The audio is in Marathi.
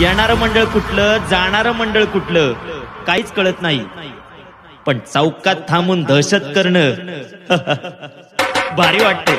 येणारं मंडळ कुठलं जाणारं मंडळ कुठलं काहीच कळत नाही. पण चौकात थांबून दहशत करणं भारी वाटते